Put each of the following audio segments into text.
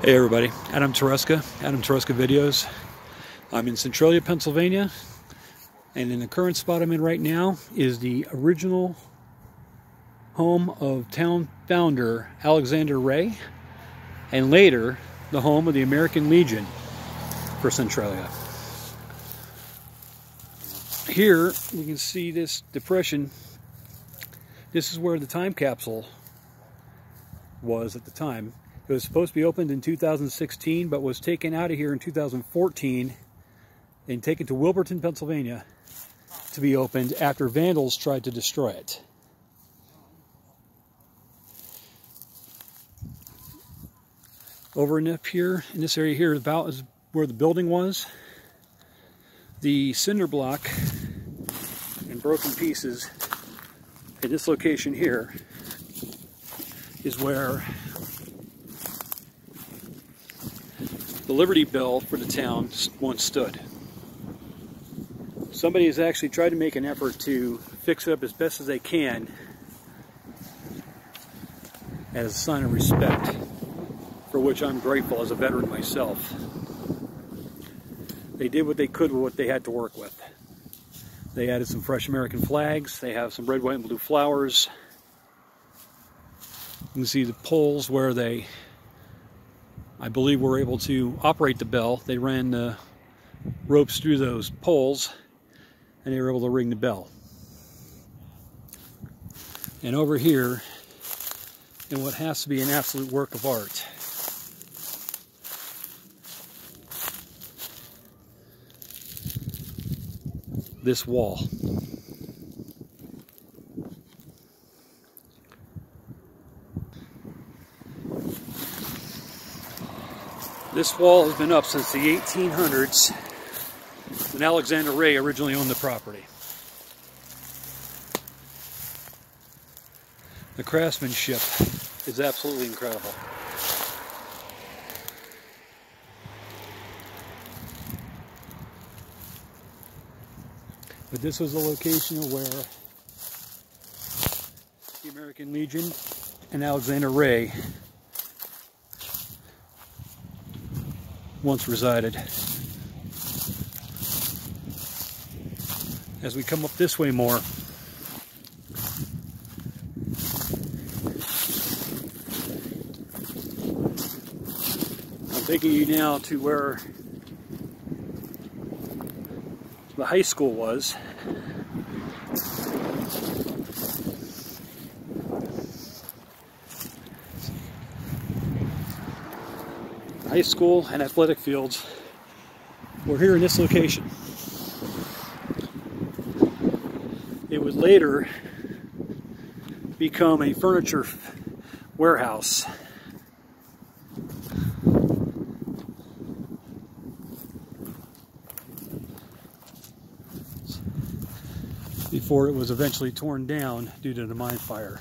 Hey everybody, Adam Tereska, Adam Tereska Videos. I'm in Centralia, Pennsylvania, and in the current spot I'm in right now is the original home of town founder Alexander Rea, and later the home of the American Legion for Centralia. Here you can see this depression. This is where the time capsule was at the time. It was supposed to be opened in 2016, but was taken out of here in 2014 and taken to Wilburton, Pennsylvania to be opened after vandals tried to destroy it. Over and up here, in this area here, about is where the building was. The cinder block and broken pieces in this location here is where the Liberty Bell for the town once stood. Somebody has actually tried to make an effort to fix it up as best as they can as a sign of respect, for which I'm grateful as a veteran myself. They did what they could with what they had to work with. They added some fresh American flags, they have some red, white, and blue flowers. You can see the poles where they I believe we were able to operate the bell. They ran the ropes through those poles and they were able to ring the bell. And over here, in what has to be an absolute work of art, this wall. This wall has been up since the 1800s when Alexander Rea originally owned the property. The craftsmanship is absolutely incredible. But this was a location of where the American Legion and Alexander Rea once resided. As we come up this way more, I'm taking you now to where the high school was. High school and athletic fields were here in this location. It would later become a furniture warehouse. Before it was eventually torn down due to the mine fire.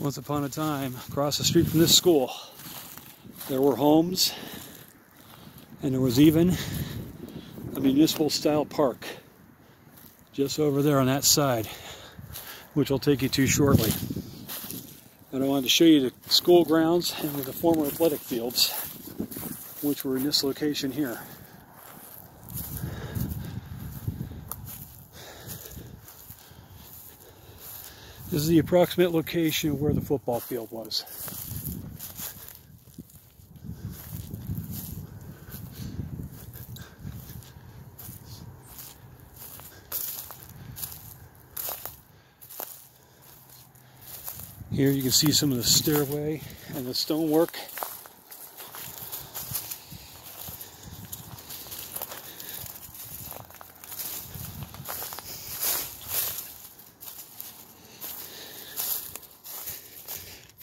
Once upon a time, across the street from this school, there were homes and there was even a municipal style park just over there on that side, which I'll take you to shortly. And I wanted to show you the school grounds and the former athletic fields, which were in this location here. This is the approximate location where the football field was. Here you can see some of the stairway and the stonework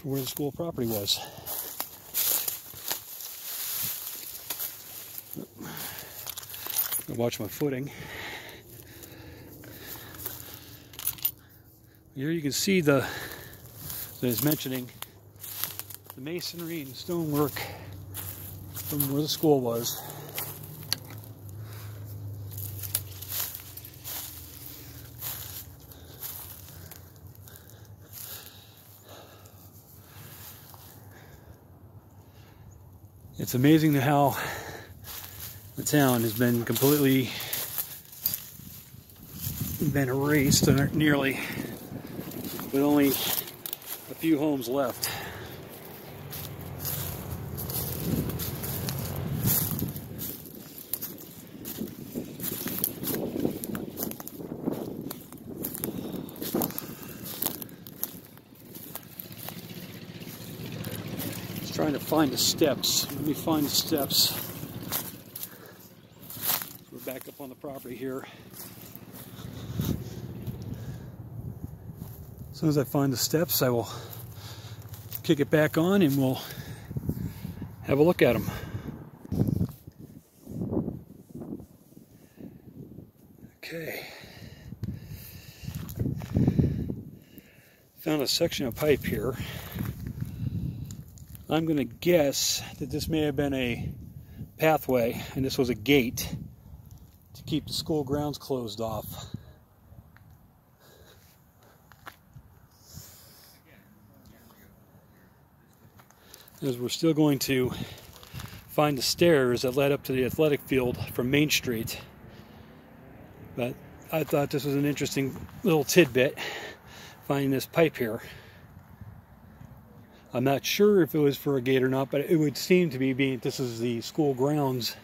where the school property was. watch my footing. Here you can see the, as I was mentioning, the masonry and stonework from where the school was. It's amazing how the town has been completely been erased nearly with only a few homes left. Trying to find the steps. Let me find the steps. We're back up on the property here. As soon as I find the steps, I will kick it back on and we'll have a look at them. Okay. Found a section of pipe here. I'm going to guess that this may have been a pathway and this was a gate to keep the school grounds closed off. As we're still going to find the stairs that led up to the athletic field from Main Street. But I thought this was an interesting little tidbit, finding this pipe here. I'm not sure if it was for a gate or not, but it would seem to be being this is the school grounds.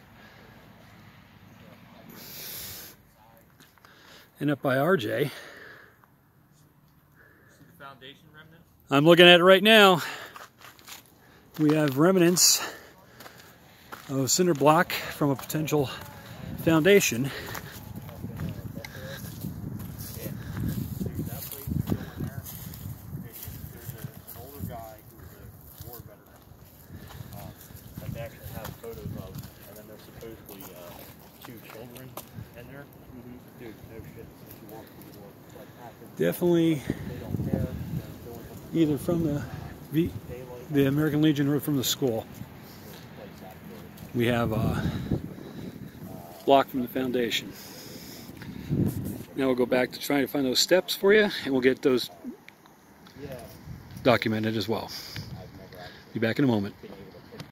And up by RJ. I'm looking at it right now. We have remnants of cinder block from a potential foundation. Definitely either from the v, the American Legion or from the school. We have a block from the foundation. Now we'll go back to trying to find those steps for you and we'll get those documented as well. Be back in a moment.